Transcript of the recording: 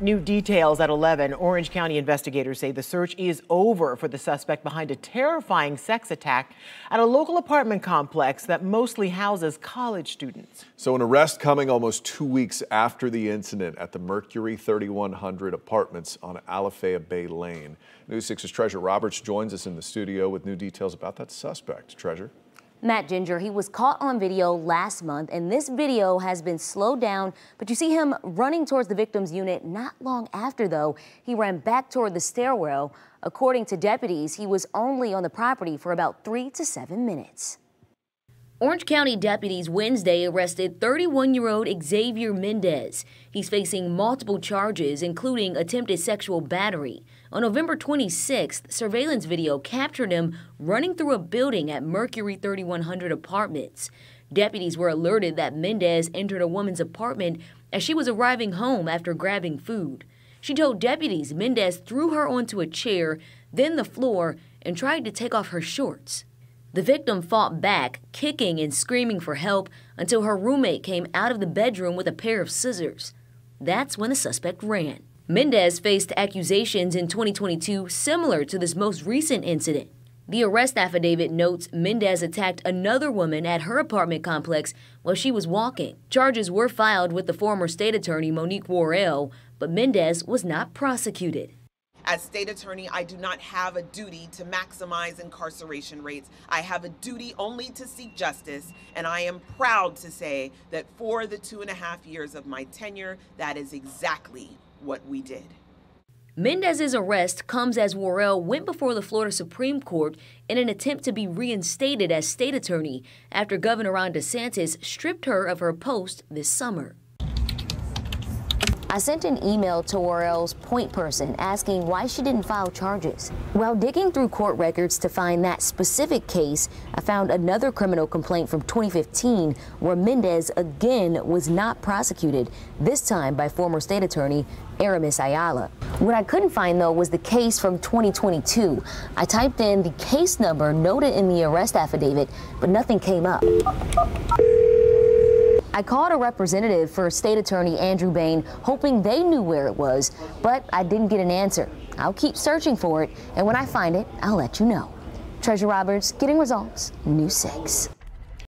New details at 11. Orange County investigators say the search is over for the suspect behind a terrifying sex attack at a local apartment complex that mostly houses college students. So, an arrest coming almost two weeks after the incident at the Mercury 3100 apartments on Alafaya Bay Lane. News 6's Treasure Roberts joins us in the studio with new details about that suspect. Treasure. Matt Ginger, he was caught on video last month, and this video has been slowed down, but you see him running towards the victim's unit not long after, though. He ran back toward the stairwell. According to deputies, he was only on the property for about three to seven minutes. Orange County deputies Wednesday arrested 31 year old Xavier Mendez. He's facing multiple charges, including attempted sexual battery. On November 26th, surveillance video captured him running through a building at Mercury 3100 Apartments. Deputies were alerted that Mendez entered a woman's apartment as she was arriving home after grabbing food. She told deputies Mendez threw her onto a chair, then the floor, and tried to take off her shorts. The victim fought back, kicking and screaming for help until her roommate came out of the bedroom with a pair of scissors. That's when the suspect ran. Mendez faced accusations in 2022 similar to this most recent incident. The arrest affidavit notes Mendez attacked another woman at her apartment complex while she was walking. Charges were filed with the former state attorney Monique Worrell, but Mendez was not prosecuted. As state attorney, I do not have a duty to maximize incarceration rates. I have a duty only to seek justice, and I am proud to say that for the two and a half years of my tenure, that is exactly what we did. Mendez's arrest comes as Worrell went before the Florida Supreme Court in an attempt to be reinstated as state attorney after Governor Ron DeSantis stripped her of her post this summer. I sent an email to Worrell's point person asking why she didn't file charges. While digging through court records to find that specific case, I found another criminal complaint from 2015 where Mendez again was not prosecuted, this time by former state attorney Aramis Ayala. What I couldn't find, though, was the case from 2022. I typed in the case number noted in the arrest affidavit, but nothing came up. I called a representative for State Attorney Andrew Bain, hoping they knew where it was, but I didn't get an answer. I'll keep searching for it, and when I find it, I'll let you know. Treasure Roberts, getting results, News 6.